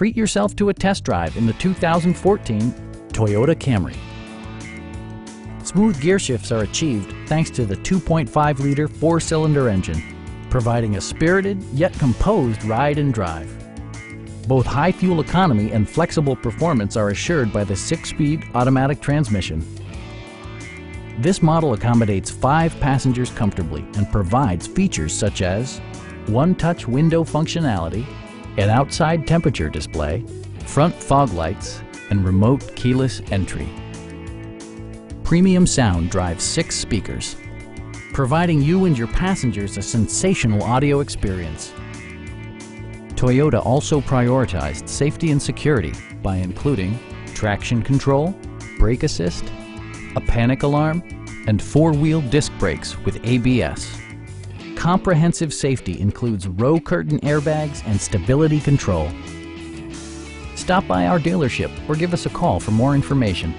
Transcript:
treat yourself to a test drive in the 2014 Toyota Camry. Smooth gear shifts are achieved thanks to the 2.5-liter four-cylinder engine, providing a spirited yet composed ride and drive. Both high fuel economy and flexible performance are assured by the six-speed automatic transmission. This model accommodates five passengers comfortably and provides features such as one-touch window functionality, an outside temperature display, front fog lights, and remote keyless entry. Premium sound drives six speakers, providing you and your passengers a sensational audio experience. Toyota also prioritized safety and security by including traction control, brake assist, a panic alarm, and four-wheel disc brakes with ABS. Comprehensive safety includes row curtain airbags and stability control. Stop by our dealership or give us a call for more information.